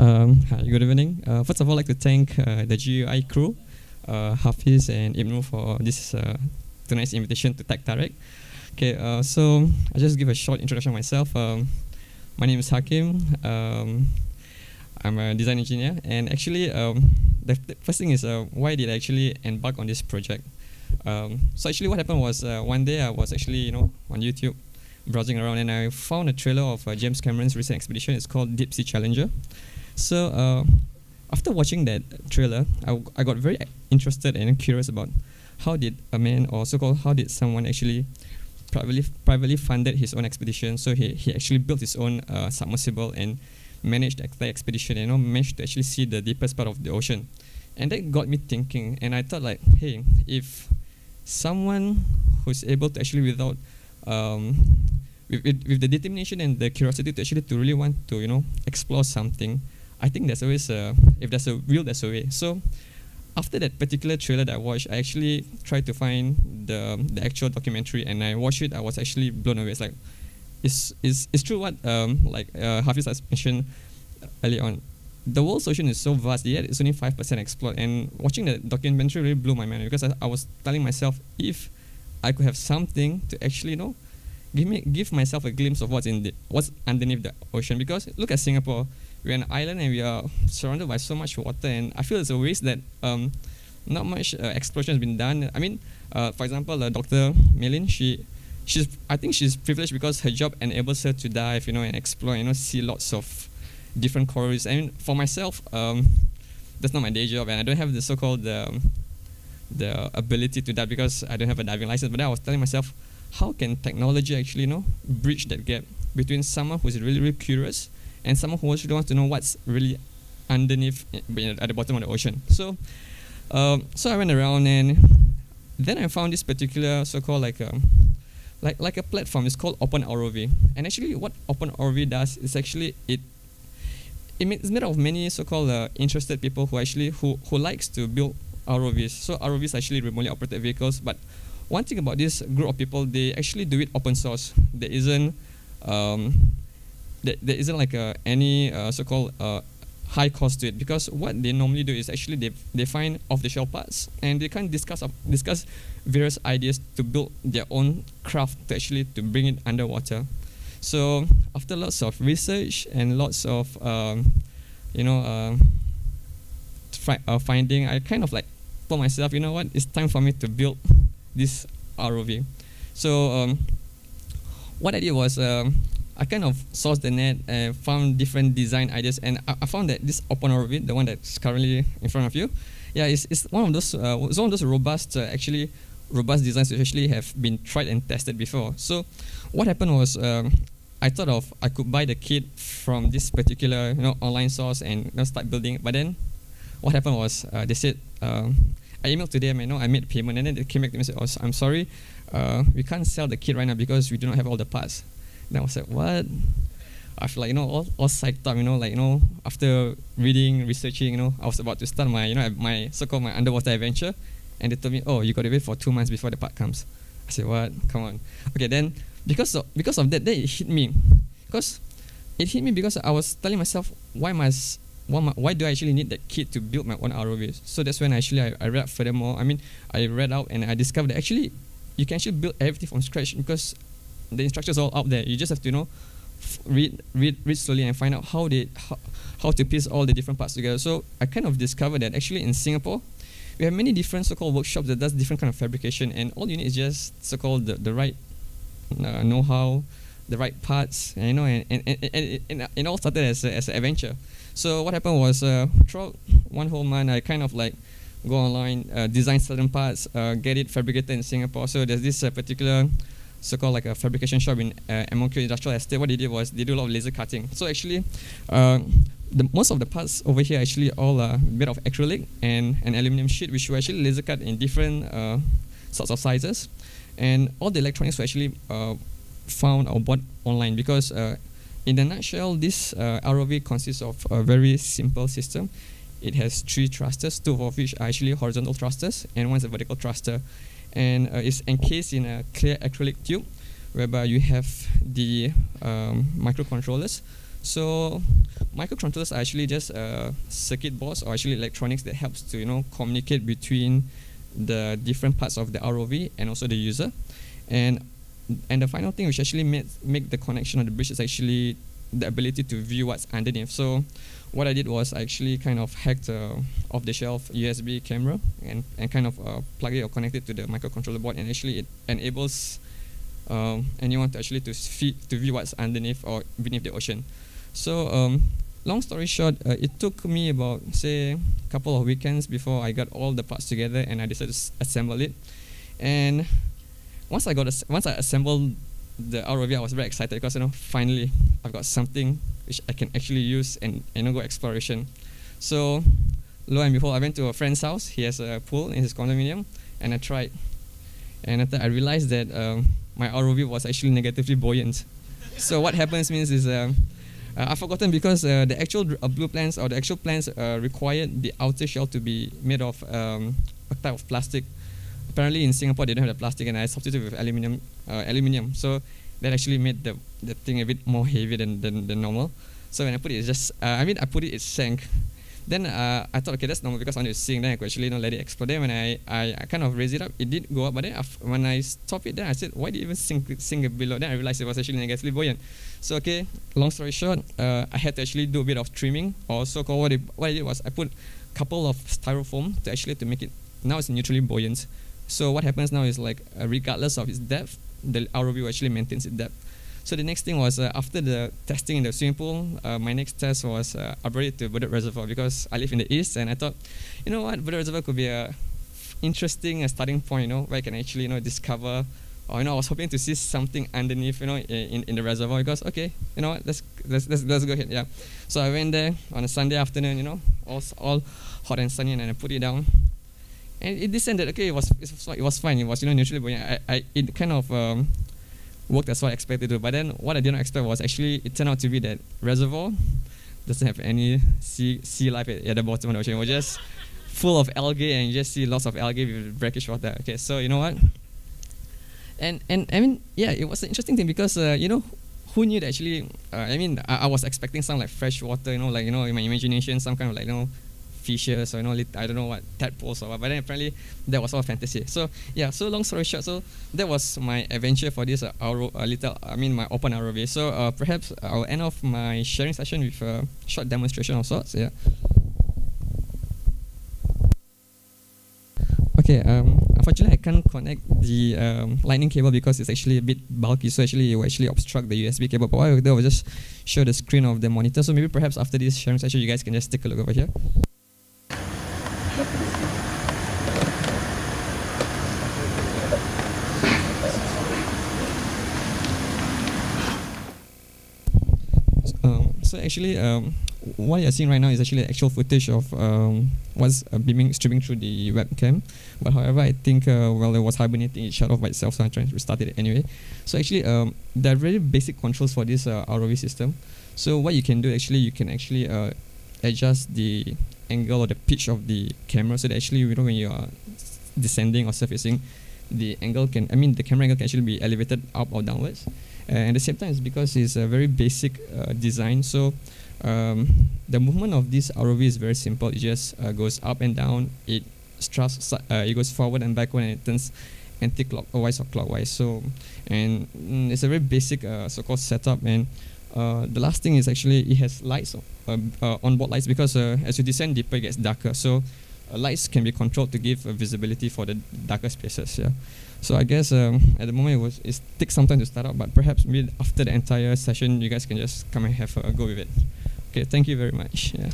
Um, hi, good evening. Uh, first of all, I'd like to thank uh, the GUI crew, uh, Hafiz and Ibnu for this uh, tonight's invitation to Tech Tarik. Okay, uh, so I'll just give a short introduction myself. Um, my name is Hakim. Um, I'm a design engineer, and actually, um, the, the, first thing is uh, why did I actually embark on this project? Um, so actually, what happened was one day I was actually you know on YouTube browsing around, and I found a trailer of James Cameron's recent expedition. It's called Deep Sea Challenger. So uh, after watching that trailer, I, I got very interested and curious about how did a man, or so-called how did someone actually privately privately funded his own expedition. So he, he actually built his own uh, submersible and managed the expedition. You know, managed to actually see the deepest part of the ocean, and that got me thinking. And I thought like, hey, if someone who's able to actually without um, with, with, with the determination and the curiosity to actually to really want to you know explore something I think there's always a if there's a will, there's a way. So after that particular trailer that I watched, I actually tried to find the the actual documentary, and I watched it. I was actually blown away. It's like it's it's, it's true what um like uh, Hafiz has mentioned earlier on. The world's ocean is so vast, yet it's only five percent explored. And watching the documentary really blew my mind because I, I was telling myself if I could have something to actually you know give me give myself a glimpse of what's in the what's underneath the ocean. Because look at Singapore we're an island and we are surrounded by so much water and I feel it's a waste that um, not much uh, exploration has been done. I mean, uh, for example, uh, Dr. Melin, she, she's, I think she's privileged because her job enables her to dive, you know, and explore, you know, see lots of different coral reefs. I mean, for myself, um, that's not my day job, and I don't have the so-called um, the ability to dive because I don't have a diving license. But I was telling myself, how can technology actually, you know, bridge that gap between someone who's really, really curious and someone who actually wants to know what's really underneath at the bottom of the ocean. So, um, so I went around and then I found this particular so-called like a like like a platform. It's called Open ROV. And actually, what Open ROV does is actually it it's made of many so-called uh, interested people who actually who who likes to build ROVs. So ROVs are actually remotely operated vehicles. But one thing about this group of people, they actually do it open source. There isn't um, there, there isn't like a, any uh, so-called uh, high cost to it because what they normally do is actually they, they find off-the-shelf parts and they can discuss discuss various ideas to build their own craft to actually to bring it underwater. So after lots of research and lots of um, you know uh, fi- uh, finding, I kind of like told myself, you know what, it's time for me to build this ROV. So um, what I did was um, I kind of sourced the net and found different design ideas, and I, I found that this Open ROV, the one that's currently in front of you, yeah, it's, it's one of those uh, it's one of those robust, uh, actually robust designs which actually have been tried and tested before. So, what happened was um, I thought of I could buy the kit from this particular you know online source and you know, start building. But then, what happened was uh, they said um, I emailed to them, you know, I made payment, and then they came back to me and said, "Oh, I'm sorry, uh, we can't sell the kit right now because we do not have all the parts." Then I was like, what? I feel like, you know, all, all psyched up, you know, like, you know, after reading, researching, you know, I was about to start my, you know, my so-called my underwater adventure. And they told me, oh, you got to wait for two months before the part comes. I said, what? Come on. Okay, then because of, because of that, then it hit me. Because it hit me because I was telling myself, why must why, why do I actually need that kit to build my own ROVs? So that's when actually I, I read furthermore. I mean, I read out and I discovered that actually you can actually build everything from scratch because the instructions are all out there. You just have to you know read read read slowly and find out how they how, how to piece all the different parts together. So I kind of discovered that actually in Singapore we have many different so-called workshops that does different kind of fabrication and all you need is just so-called the, the right uh, know-how the right parts and, you know and, and, and, and, it all started as, a, as an adventure so what happened was uh, throughout one whole month I kind of like go online uh, design certain parts uh, get it fabricated in Singapore so there's this uh, particular so-called like a fabrication shop in uh, MOQ Industrial Estate. What they did was they do a lot of laser cutting. So actually, uh, the most of the parts over here actually all are made of acrylic and an aluminum sheet, which we actually laser cut in different uh, sorts of sizes, and all the electronics were actually found or bought online because. Uh, in a nutshell, this uh, ROV consists of a very simple system. It has three thrusters, two of which are actually horizontal thrusters, and one is a vertical thruster and uh, it's encased in a clear acrylic tube whereby you have the um, microcontrollers So microcontrollers are actually just uh, circuit boards or actually electronics that helps to you know communicate between the different parts of the ROV and also the user. And and the final thing which actually made make the connection of the bridge is actually the ability to view what's underneath. So what I did was I actually kind of hacked a off-the-shelf USB camera and, and kind of uh, plug it or connect it to the microcontroller board and actually it enables um, anyone to actually to, feed, to view what's underneath or beneath the ocean. So um, long story short, uh, it took me about say a couple of weekends before I got all the parts together and I decided to assemble it. And once I got once I assembled the ROV, I was very excited because you know finally I've got something which I can actually use and you know go exploration. So lo and behold, I went to a friend's house. He has a pool in his condominium, and I tried. And after I realized that um, my ROV was actually negatively buoyant. so what happens means is um, uh, I've forgotten because uh, the actual uh, blue plans or the actual plans uh, required the outer shell to be made of um, a type of plastic. Apparently in Singapore they don't have the plastic and I substituted with aluminium. Uh, aluminium. So that actually made the, the thing a bit more heavy than, than, than normal. So when I put it, it's just, uh, I mean, I put it, it sank. Then uh, I thought, okay, that's normal because I wanted sink. Then I could actually you know, let it explode. Then when I, I, I kind of raised it up, it did go up. But then after, when I stopped it, then I said, why did it even sink, sink below? Then I realized it was actually negatively buoyant. So okay, long story short, uh, I had to actually do a bit of trimming. So-called what, it, what I did was I put a couple of styrofoam to actually to make it, now it's neutrally buoyant. So what happens now is like, uh, regardless of its depth, the ROV actually maintains its depth. So the next thing was uh, after the testing in the swimming pool, uh, my next test was uh, it to Bedok Reservoir because I live in the east, and I thought, you know what, Bedok Reservoir could be a interesting uh, starting point, you know, where I can actually you know discover. Or you know, I was hoping to see something underneath, you know, in, in the reservoir. Because okay, you know what, let's let's let's, let's go ahead. Yeah. So I went there on a Sunday afternoon, you know, all all hot and sunny, and I put it down and it descended. Okay, it was it was, fine. It was you know neutrally buoyant. I, I it kind of um, worked as what I expected to. But then what I didn't expect was actually it turned out to be that reservoir doesn't have any sea sea life at, at the bottom of the ocean. It was just full of algae and you just see lots of algae with brackish water. Okay, so you know what? And and I mean yeah, it was an interesting thing because uh, you know who knew that actually uh, I mean I, I was expecting some like fresh water, you know, like you know in my imagination some kind of like you know fishes or you know I don't know what tadpoles or what. But then apparently that was all fantasy. So yeah. So long story short, so that was my adventure for this uh, Auro, uh, little I mean my open ROV. So uh, perhaps I'll end off my sharing session with a short demonstration of sorts. Yeah. Okay, um, unfortunately I can't connect the um, lightning cable because it's actually a bit bulky, so actually it will actually obstruct the USB cable. But what I'll do, I'll just show the screen of the monitor. So maybe perhaps after this sharing session, you guys can just take a look over here. Um, so actually, um, what you're seeing right now is actually actual footage of um, what's uh, beaming streaming through the webcam. But however, I think uh, well, it was hibernating, it shut off by itself, so I'm trying to restart it anyway. So actually, um, there are very basic controls for this uh, ROV system. So what you can do actually, you can actually uh, adjust the angle or the pitch of the camera so that actually you know when you are descending or surfacing the angle can I mean the camera angle can actually be elevated up or downwards and at the same time it's because it's a very basic uh, design. So um, the movement of this ROV is very simple. It just uh, goes up and down. It uh, it goes forward and backward and it turns anti-clockwise or clockwise. So and mm, it's a very basic uh, so-called setup. And uh, the last thing is actually it has lights, uh, uh, onboard lights, because uh, as you descend deeper, it gets darker. So uh, lights can be controlled to give visibility for the darker spaces. Yeah. So I guess um, at the moment it was it takes some time to start up, but perhaps maybe after the entire session, you guys can just come and have a go with it. Okay. Thank you very much. Yeah.